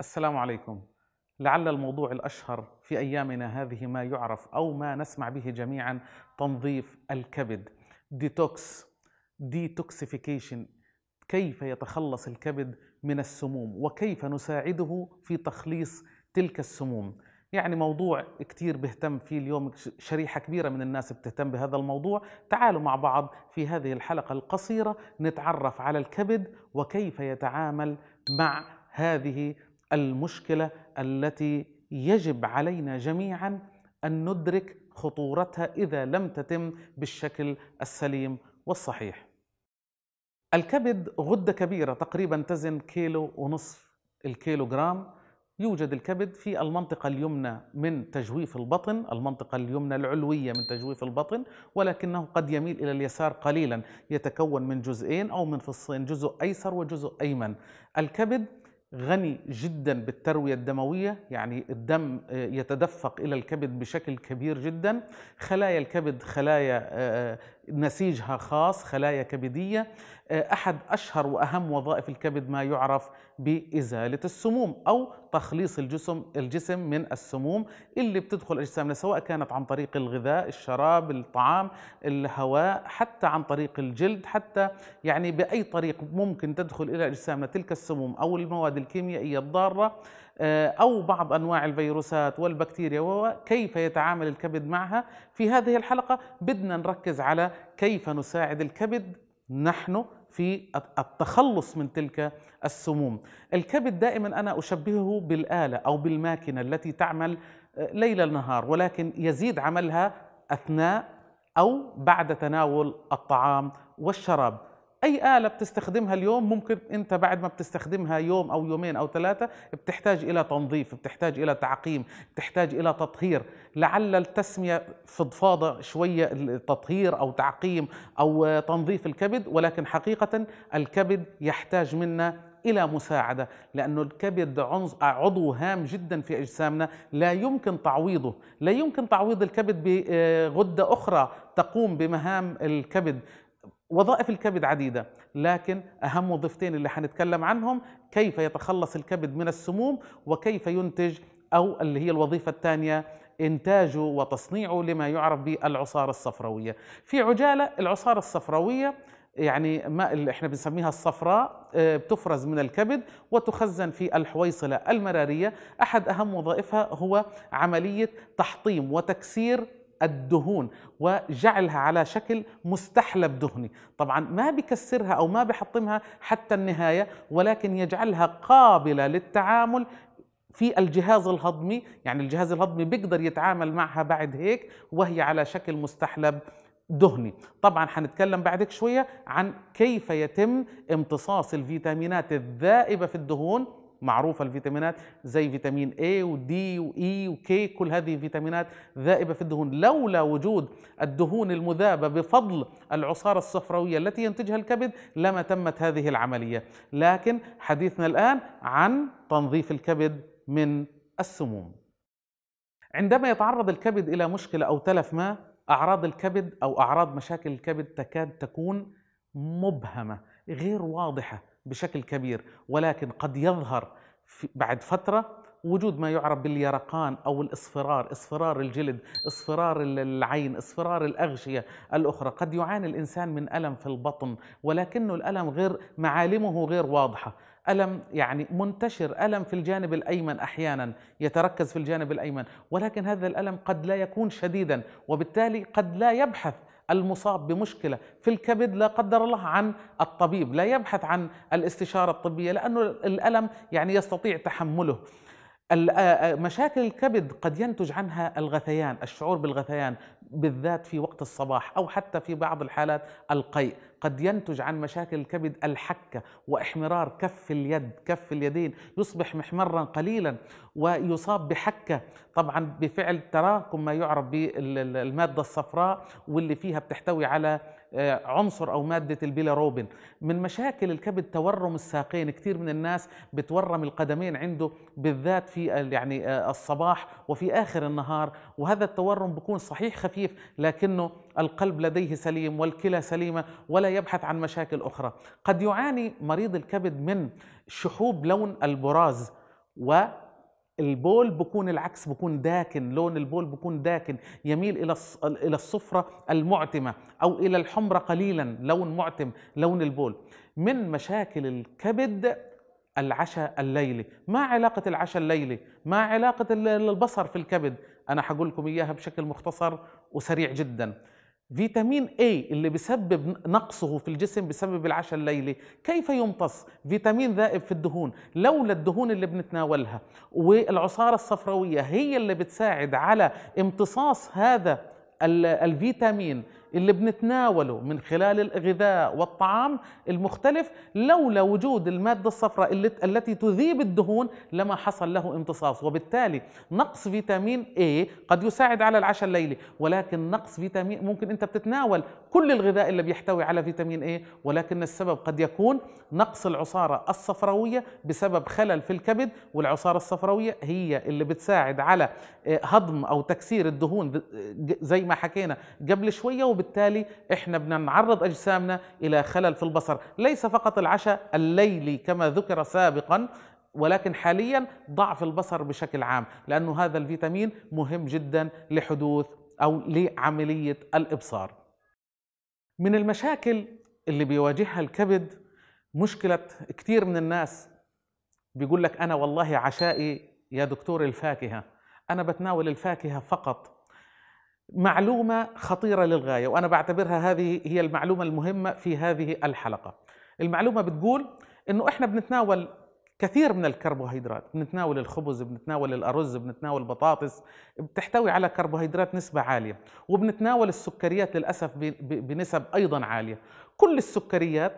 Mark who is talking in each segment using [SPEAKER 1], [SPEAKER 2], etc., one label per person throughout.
[SPEAKER 1] السلام عليكم. لعل الموضوع الأشهر في أيامنا هذه ما يعرف أو ما نسمع به جميعا تنظيف الكبد. detox detoxification. كيف يتخلص الكبد من السموم؟ وكيف نساعده في تخليص تلك السموم؟ يعني موضوع كتير بهتم فيه اليوم شريحة كبيرة من الناس بتهتم بهذا الموضوع. تعالوا مع بعض في هذه الحلقة القصيرة نتعرف على الكبد وكيف يتعامل مع هذه المشكلة التي يجب علينا جميعا أن ندرك خطورتها إذا لم تتم بالشكل السليم والصحيح. الكبد غدة كبيرة تقريبا تزن كيلو ونصف الكيلو جرام يوجد الكبد في المنطقة اليمنى من تجويف البطن، المنطقة اليمنى العلوية من تجويف البطن، ولكنه قد يميل إلى اليسار قليلا، يتكون من جزئين أو من فصين، جزء أيسر وجزء أيمن. الكبد غني جدا بالتروية الدموية يعني الدم آه، يتدفق إلى الكبد بشكل كبير جدا. خلايا الكبد خلايا آه، آه، نسيجها خاص خلايا كبدية أحد أشهر وأهم وظائف الكبد ما يعرف بإزالة السموم أو تخليص الجسم الجسم من السموم اللي بتدخل أجسامنا سواء كانت عن طريق الغذاء، الشراب، الطعام، الهواء، حتى عن طريق الجلد، حتى يعني بأي طريق ممكن تدخل إلى أجسامنا تلك السموم أو المواد الكيميائية الضارة. آه، أو بعض أنواع الفيروسات والبكتيريا وكيف يتعامل الكبد معها. في هذه الحلقة بدنا نركز على كيف نساعد الكبد. نحن في التخلص من تلك السموم. الكبد دائما أنا أشبهه بالآلة أو بالماكنة التي تعمل آه، ليل نهار ولكن يزيد عملها أثناء أو بعد تناول الطعام والشراب. أي آلة بتستخدمها اليوم ممكن أنت بعد ما بتستخدمها يوم أو يومين أو ثلاثة بتحتاج إلى تنظيف بتحتاج إلى تعقيم بتحتاج إلى تطهير. لعل التسمية فضفاضة شوية تطهير أو تعقيم أو تنظيف الكبد ولكن حقيقة الكبد يحتاج منا إلى مساعدة لأنه الكبد عضو هام جدا في أجسامنا لا يمكن تعويضه. لا يمكن تعويض الكبد بغدة أخرى تقوم بمهام الكبد. وظائف الكبد عديدة لكن أهم وظيفتين اللي حنتكلم عنهم كيف يتخلص الكبد من السموم وكيف ينتج أو اللي هي الوظيفة الثانية إنتاجه وتصنيعه لما يعرف بالعصارة الصفراوية. في عجالة العصارة الصفراوية يعني ما اللي إحنا بنسميها الصفراء آه، بتفرز من الكبد وتخزن في الحويصلة المرارية. أحد أهم وظائفها هو عملية تحطيم وتكسير الدهون وجعلها على شكل مستحلب دهني. طبعا ما بكسرها أو ما بحطمها حتى النهاية ولكن يجعلها قابلة للتعامل في الجهاز الهضمي. يعني الجهاز الهضمي بيقدر يتعامل معها بعد هيك وهي على شكل مستحلب دهني. طبعا حنتكلم بعدك شوية عن كيف يتم امتصاص الفيتامينات الذائبة في الدهون معروفة الفيتامينات زي فيتامين A و D و E و K. كل هذه فيتامينات ذائبة في الدهون لولا وجود الدهون المذابة بفضل العصارة الصفراوية التي ينتجها الكبد لما تمت هذه العملية. لكن حديثنا الآن عن تنظيف الكبد من السموم. عندما يتعرض الكبد إلى مشكلة أو تلف ما أعراض الكبد أو أعراض مشاكل الكبد تكاد تكون مبهمة غير واضحة. بشكل كبير ولكن قد يظهر بعد فترة وجود ما يعرف باليرقان أو الإصفرار إصفرار الجلد إصفرار العين إصفرار الأغشية الأخرى. قد يعاني الإنسان من ألم في البطن ولكنه الألم غير معالمه غير واضحة. ألم يعني منتشر ألم في الجانب الأيمن أحيانا يتركز في الجانب الأيمن. ولكن هذا الألم قد لا يكون شديدا وبالتالي قد لا يبحث المصاب بمشكلة في الكبد لا قدر الله عن الطبيب لا يبحث عن الاستشارة الطبية لأنه الألم يعني يستطيع تحمله. مشاكل الكبد قد ينتج عنها الغثيان الشعور بالغثيان بالذات في وقت الصباح أو حتى في بعض الحالات القيء. قد ينتج عن مشاكل الكبد الحكة وإحمرار كف اليد كف اليدين يصبح محمرا قليلا ويصاب بحكة. طبعا بفعل تراكم ما يعرف بالماده الصفراء واللي فيها بتحتوي على عنصر أو مادة البيلاروبين من مشاكل الكبد تورم الساقين كثير من الناس بتورم القدمين عنده بالذات في يعني آه، الصباح وفي آخر النهار وهذا التورم بيكون صحيح خفيف لكنه القلب لديه سليم والكلى سليمة ولا يبحث عن مشاكل أخرى. قد يعاني مريض الكبد من شحوب لون البراز و البول بكون العكس بكون داكن لون البول بكون داكن يميل إلى إلى الصفرة المعتمة أو إلى الحمرة قليلا لون معتم لون البول. من مشاكل الكبد العشاء الليلي. ما علاقة العشاء الليلي؟ ما علاقة البصر في الكبد. أنا حقول لكم إياها بشكل مختصر وسريع جدا. فيتامين A اللي بسبب نقصه في الجسم بسبب العشاء الليلي كيف يمتص؟ فيتامين ذائب في الدهون لولا الدهون اللي بنتناولها. والعصارة الصفراوية هي اللي بتساعد على امتصاص هذا الفيتامين اللي بنتناوله من خلال الغذاء والطعام المختلف لولا وجود المادة الصفراء التي تذيب الدهون لما حصل له امتصاص. وبالتالي نقص فيتامين A قد يساعد على العشاء الليلي ولكن نقص فيتامين ممكن أنت بتتناول كل الغذاء اللي بيحتوي على فيتامين A ولكن السبب قد يكون نقص العصارة الصفراوية بسبب خلل في الكبد والعصارة الصفراوية هي اللي بتساعد على آه، هضم أو تكسير الدهون زي ما حكينا قبل شوية وبالتالي إحنا بدنا نعرض أجسامنا إلى خلل في البصر. ليس فقط العشاء الليلي كما ذكر سابقا ولكن حاليا ضعف البصر بشكل عام لأنه هذا الفيتامين مهم جدا لحدوث أو لعملية الإبصار. من المشاكل اللي بيواجهها الكبد مشكلة كثير من الناس بيقول لك أنا والله عشائي يا دكتور الفاكهة أنا بتناول الفاكهة فقط. معلومة خطيرة للغاية وأنا بعتبرها هذه هي المعلومة المهمة في هذه الحلقة. المعلومة بتقول إنه إحنا بنتناول كثير من الكربوهيدرات، بنتناول الخبز، بنتناول الأرز، بنتناول البطاطس، بتحتوي على كربوهيدرات نسبة عالية، وبنتناول السكريات للأسف بنسب أيضا عالية. كل السكريات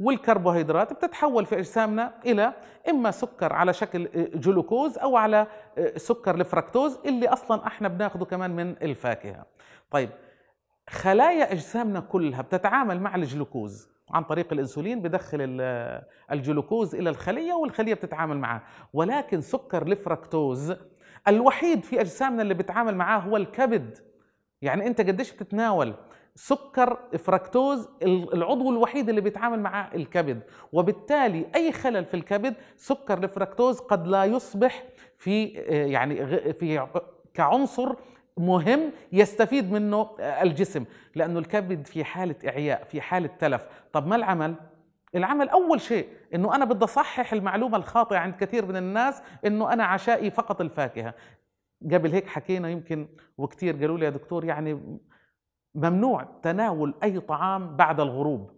[SPEAKER 1] والكربوهيدرات بتتحول في أجسامنا إلى إما سكر على شكل جلوكوز أو على سكر الفركتوز اللي أصلا إحنا بناخده كمان من الفاكهة. طيب خلايا أجسامنا كلها بتتعامل مع الجلوكوز عن طريق الإنسولين بدخل الجلوكوز إلى الخلية والخلية بتتعامل معه ولكن سكر الفركتوز الوحيد في أجسامنا اللي بتعامل معاه هو الكبد. يعني أنت قديش بتتناول؟ سكر فركتوز العضو الوحيد اللي بيتعامل مع الكبد. وبالتالي أي خلل في الكبد سكر الفركتوز قد لا يصبح في يعني في كعنصر مهم يستفيد منه الجسم. لأنه الكبد في حالة إعياء في حالة تلف. طب ما العمل؟ العمل أول شيء إنه أنا بدي أصحح المعلومة الخاطئة عند كثير من الناس إنه أنا عشائي فقط الفاكهة. قبل هيك حكينا يمكن وكثير قالوا لي يا دكتور يعني ممنوع تناول أي طعام بعد الغروب.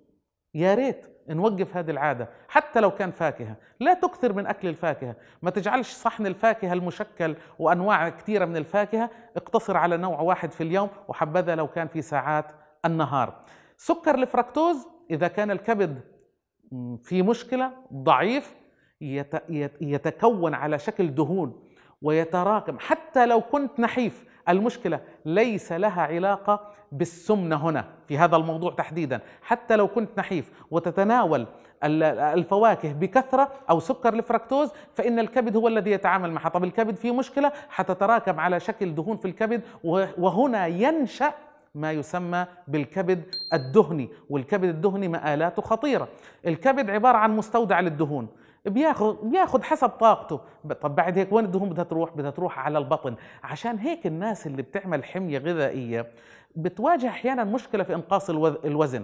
[SPEAKER 1] يا ريت نوقف هذه العادة حتى لو كان فاكهة. لا تكثر من أكل الفاكهة. ما تجعلش صحن الفاكهة المشكل وأنواع كثيرة من الفاكهة. اقتصر على نوع واحد في اليوم وحبذا لو كان في ساعات النهار. سكر الفركتوز إذا كان الكبد في مشكلة ضعيف يتكون على شكل دهون ويتراكم. حتى لو كنت نحيف المشكلة ليس لها علاقة بالسمنة هنا في هذا الموضوع تحديدا. حتى لو كنت نحيف وتتناول الفواكه بكثرة أو سكر الفركتوز فإن الكبد هو الذي يتعامل معها. طب الكبد فيه مشكلة؟ حتتراكم على شكل دهون في الكبد وهنا ينشأ ما يسمى بالكبد الدهني. والكبد الدهني مآلاته خطيرة. الكبد عبارة عن مستودع للدهون. بياخذ بياخذ حسب طاقته. طب بعد هيك وين الدهون بدها تروح بدها تروح على البطن. عشان هيك الناس اللي بتعمل حمية غذائية بتواجه أحيانا مشكلة في إنقاص الوزن.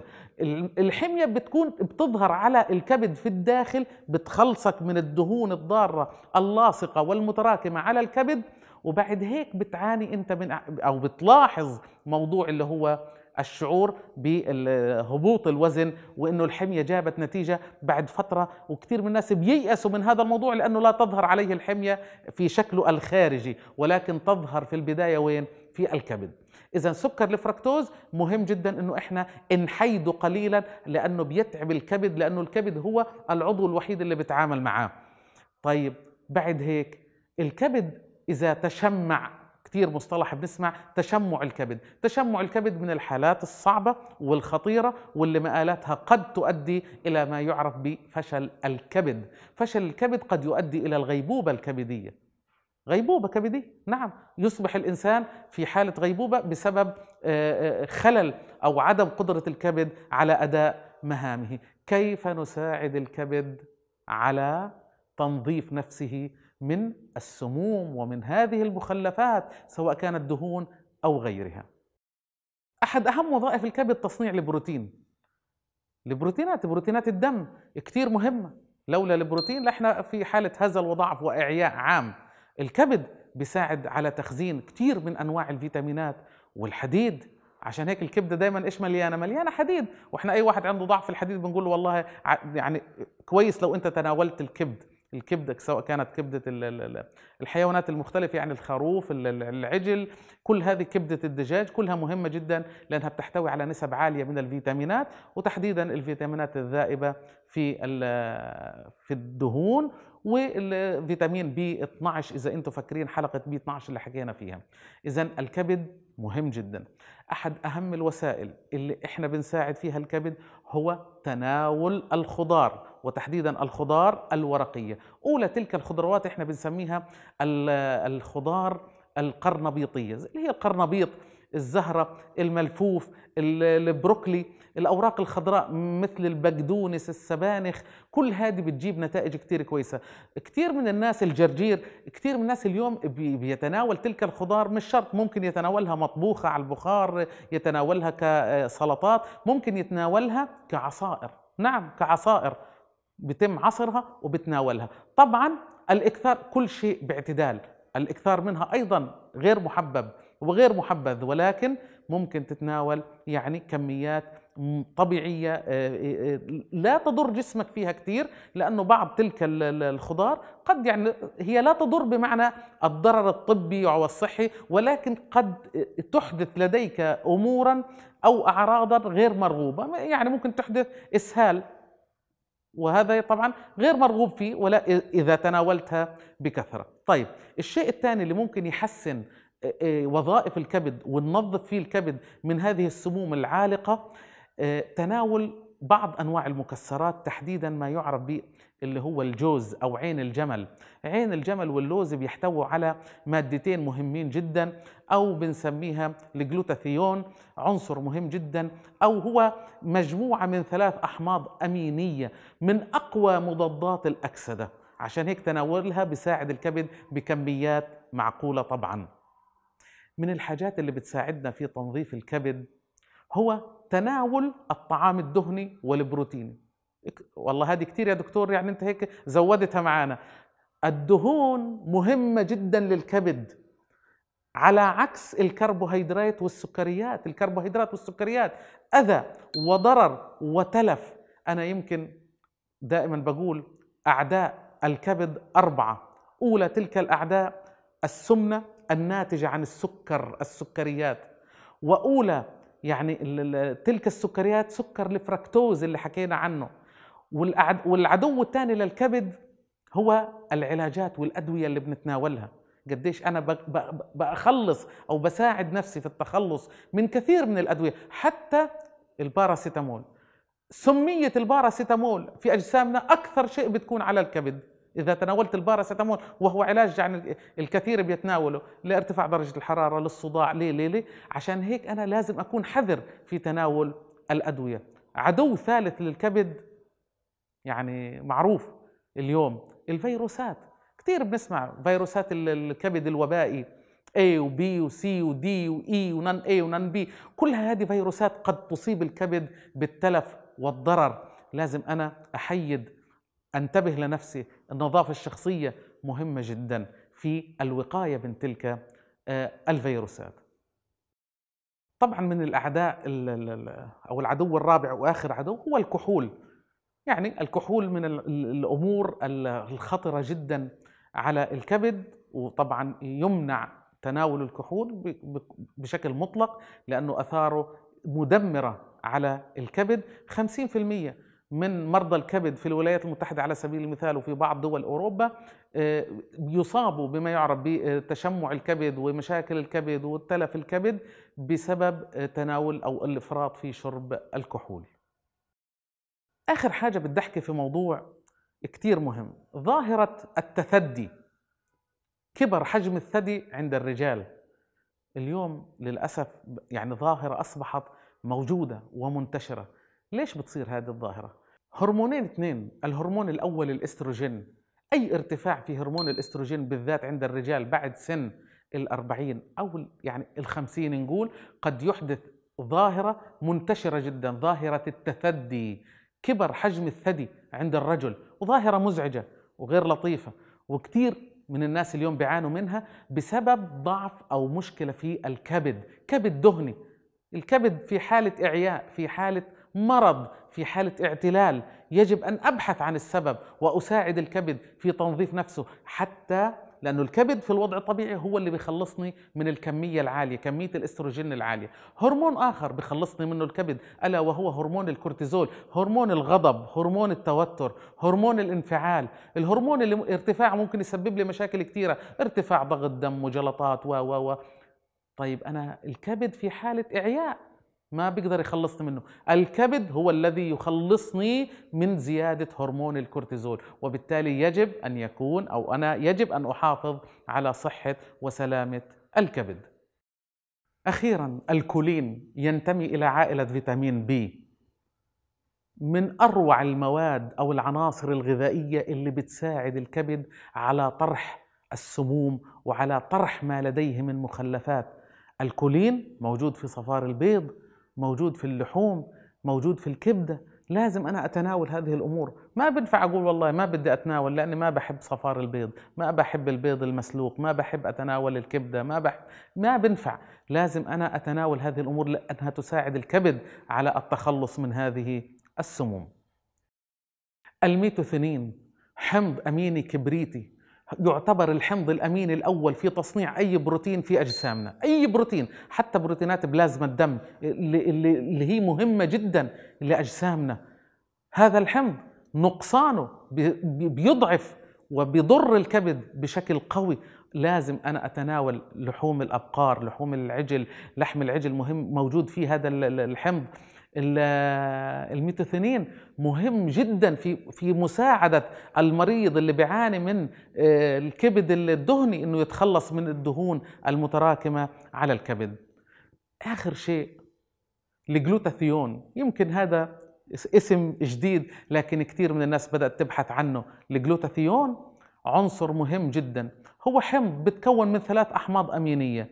[SPEAKER 1] الحمية بتكون بتظهر على الكبد في الداخل بتخلصك من الدهون الضارة اللاصقة والمتراكمة على الكبد وبعد هيك بتعاني أنت من أو بتلاحظ موضوع اللي هو الشعور بهبوط الوزن وإنه الحمية جابت نتيجة بعد فترة وكثير من الناس بييأسوا من هذا الموضوع لأنه لا تظهر عليه الحمية في شكله الخارجي ولكن تظهر في البداية وين؟ في الكبد. اذا سكر الفركتوز مهم جدا إنه إحنا نحيده قليلا لأنه بيتعب الكبد لأنه الكبد هو العضو الوحيد اللي بيتعامل معاه. طيب بعد هيك الكبد إذا تشمع كثير مصطلح بنسمع تشمع الكبد. تشمع الكبد من الحالات الصعبة والخطيرة واللي مآلاتها قد تؤدي إلى ما يعرف بفشل الكبد. فشل الكبد قد يؤدي إلى الغيبوبة الكبدية. غيبوبة كبدية نعم. يصبح الإنسان في حالة غيبوبة بسبب آه، آه، خلل أو عدم قدرة الكبد على أداء مهامه. كيف نساعد الكبد على تنظيف نفسه من السموم ومن هذه المخلفات سواء كانت دهون أو غيرها. أحد أهم وظائف الكبد تصنيع البروتين البروتينات بروتينات الدم كتير مهمة. لولا البروتين لإحنا في حالة هزل وضعف وإعياء عام. الكبد بيساعد على تخزين كتير من أنواع الفيتامينات والحديد. عشان هيك الكبدة دايما إيش مليانة؟ مليانة حديد. وإحنا أي واحد عنده ضعف في الحديد بنقول له والله يعني كويس لو أنت تناولت الكبد. الكبدة سواء كانت كبدة الحيوانات المختلفة يعني الخروف العجل كل هذه كبدة الدجاج كلها مهمة جدا لأنها بتحتوي على نسب عالية من الفيتامينات وتحديدا الفيتامينات الذائبة في في الدهون والفيتامين بي 12 إذا أنتم فاكرين حلقة بي 12 اللي حكينا فيها. اذا الكبد مهم جدا. أحد أهم الوسائل اللي إحنا بنساعد فيها الكبد هو تناول الخضار. وتحديدا الخضار الورقية. أولى تلك الخضروات إحنا بنسميها الخضار القرنبيطية اللي هي القرنبيط الزهرة الملفوف البروكلي الأوراق الخضراء مثل البقدونس السبانخ. كل هذه بتجيب نتائج كتير كويسة. كتير من الناس الجرجير كتير من الناس اليوم بيتناول تلك الخضار مش شرط ممكن يتناولها مطبوخة على البخار يتناولها كسلطات ممكن يتناولها كعصائر. نعم كعصائر. بتم عصرها وبتناولها. طبعا الإكثار كل شيء باعتدال الإكثار منها أيضا غير محبب وغير محبذ ولكن ممكن تتناول يعني كميات طبيعية آه، آه، آه، لا تضر جسمك فيها كثير لأنه بعض تلك الخضار قد يعني هي لا تضر بمعنى الضرر الطبي أو الصحي ولكن قد تحدث لديك أمورا أو أعراضا غير مرغوبة يعني ممكن تحدث إسهال وهذا طبعا غير مرغوب فيه ولا إذا تناولتها بكثرة. طيب الشيء الثاني اللي ممكن يحسن وظائف الكبد وننظف فيه الكبد من هذه السموم العالقة تناول بعض أنواع المكسرات تحديدا ما يعرف ب اللي هو الجوز أو عين الجمل. عين الجمل واللوز بيحتووا على مادتين مهمين جدا أو بنسميها الجلوتاثيون عنصر مهم جدا أو هو مجموعة من ثلاث أحماض أمينية من أقوى مضادات الأكسدة. عشان هيك تناولها بيساعد الكبد بكميات معقولة طبعا. من الحاجات اللي بتساعدنا في تنظيف الكبد هو تناول الطعام الدهني والبروتيني. والله هذه كثير يا دكتور يعني أنت هيك زودتها معانا. الدهون مهمة جدا للكبد على عكس الكربوهيدرات والسكريات. الكربوهيدرات والسكريات أذى وضرر وتلف. أنا يمكن دائما بقول أعداء الكبد أربعة. أولى تلك الأعداء السمنة الناتجة عن السكر السكريات. وأولى يعني تلك السكريات سكر الفركتوز اللي حكينا عنه. والعدو الثاني للكبد هو العلاجات والأدوية اللي بنتناولها. قديش أنا بخلص أو بساعد نفسي في التخلص من كثير من الأدوية حتى الباراسيتامول. سمية الباراسيتامول في أجسامنا أكثر شيء بتكون على الكبد. إذا تناولت الباراسيتامول وهو علاج يعني الكثير بيتناوله. لارتفاع درجة الحرارة للصداع ليه ليه ليه؟ عشان هيك أنا لازم أكون حذر في تناول الأدوية. عدو ثالث للكبد يعني معروف اليوم الفيروسات. كثير بنسمع فيروسات الكبد الوبائي A و B و C و D و E ونن A ونن B. كلها هذه فيروسات قد تصيب الكبد بالتلف والضرر. لازم أنا أحيد أنتبه لنفسي النظافة الشخصية مهمة جدا في الوقاية من تلك آه، الفيروسات. طبعا من الأعداء أو العدو الرابع وآخر عدو هو الكحول. يعني الكحول من الأمور الخطرة جدا على الكبد وطبعا يمنع تناول الكحول بشكل مطلق لأنه أثاره مدمرة على الكبد. 50% من مرضى الكبد في الولايات المتحدة على سبيل المثال وفي بعض دول أوروبا آه، يصابوا بما يعرف بتشمع الكبد ومشاكل الكبد وتلف الكبد بسبب آه، تناول أو الإفراط في شرب الكحول. آخر حاجة بدي أحكي في موضوع كتير مهم ظاهرة التثدي كبر حجم الثدي عند الرجال. اليوم للأسف يعني ظاهرة أصبحت موجودة ومنتشرة. ليش بتصير هذه الظاهرة؟ هرمونين اثنين الهرمون الأول الإستروجين أي ارتفاع في هرمون الإستروجين بالذات عند الرجال بعد سن الأربعين أو يعني الخمسين نقول قد يحدث ظاهرة منتشرة جدا ظاهرة التثدي كبر حجم الثدي عند الرجل وظاهرة مزعجة وغير لطيفة وكثير من الناس اليوم بيعانوا منها بسبب ضعف أو مشكلة في الكبد كبد دهني الكبد في حالة إعياء في حالة مرض في حالة اعتلال يجب أن أبحث عن السبب وأساعد الكبد في تنظيف نفسه حتى لأنه الكبد في الوضع الطبيعي هو اللي بيخلصني من الكمية العالية كمية الإستروجين العالية. هرمون آخر بيخلصني منه الكبد ألا وهو هرمون الكورتيزول هرمون الغضب هرمون التوتر هرمون الانفعال. الهرمون اللي ارتفاع ممكن يسبب لي مشاكل كثيرة ارتفاع ضغط دم وجلطات و و و. طيب أنا الكبد في حالة إعياء ما بيقدر يخلصني منه. الكبد هو الذي يخلصني من زيادة هرمون الكورتيزول وبالتالي يجب أن يكون أو أنا يجب أن أحافظ على صحة وسلامة الكبد. أخيرا الكولين ينتمي إلى عائلة فيتامين بي. من أروع المواد أو العناصر الغذائية اللي بتساعد الكبد على طرح السموم وعلى طرح ما لديه من مخلفات. الكولين موجود في صفار البيض موجود في اللحوم موجود في الكبدة لازم أنا أتناول هذه الأمور. ما بنفع أقول والله ما بدي أتناول لأني ما بحب صفار البيض ما بحب البيض المسلوق ما بحب أتناول الكبدة ما بحب ما بنفع. لازم أنا أتناول هذه الأمور لأنها تساعد الكبد على التخلص من هذه السموم. الميتوثينين حمض أميني كبريتي. يعتبر الحمض الأمين الأول في تصنيع أي بروتين في أجسامنا. أي بروتين حتى بروتينات بلازما الدم اللي, اللي, هي مهمة جدا لأجسامنا. هذا الحمض نقصانه بيضعف وبيضر الكبد بشكل قوي. لازم أنا أتناول لحوم الأبقار لحوم العجل لحم العجل مهم موجود فيه هذا الحمض. الميتوثينين مهم جدا في في مساعدة المريض اللي بيعاني من آه، الكبد الدهني إنه يتخلص من الدهون المتراكمة على الكبد. آخر شيء الجلوتاثيون. يمكن هذا اسم جديد لكن كثير من الناس بدأت تبحث عنه. الجلوتاثيون عنصر مهم جدا. هو حمض بتكون من ثلاث أحماض أمينية.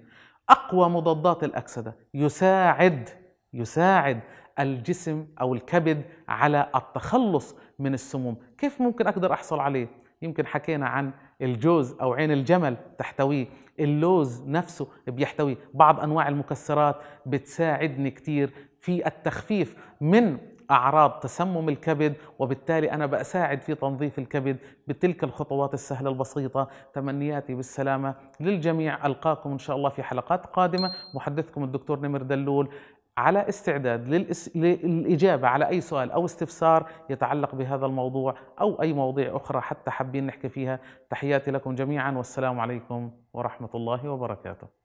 [SPEAKER 1] أقوى مضادات الأكسدة. يساعد يساعد الجسم أو الكبد على التخلص من السموم، كيف ممكن أقدر أحصل عليه؟ يمكن حكينا عن الجوز أو عين الجمل تحتويه، اللوز نفسه بيحتوي بعض أنواع المكسرات بتساعدني كثير في التخفيف من أعراض تسمم الكبد وبالتالي أنا بساعد في تنظيف الكبد بتلك الخطوات السهلة البسيطة. تمنياتي بالسلامة للجميع. ألقاكم إن شاء الله في حلقات قادمة. محدثكم الدكتور نمر دلول. على استعداد للإجابة على أي سؤال أو استفسار يتعلق بهذا الموضوع أو أي مواضيع أخرى حتى حابين نحكي فيها. تحياتي لكم جميعا والسلام عليكم ورحمة الله وبركاته.